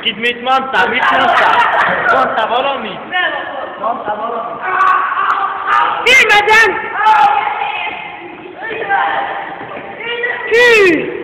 Kit mit mondtál? Mit mondtál? Mondtál valamit? Nem. Mondtál valamit? Filmezem! Hű!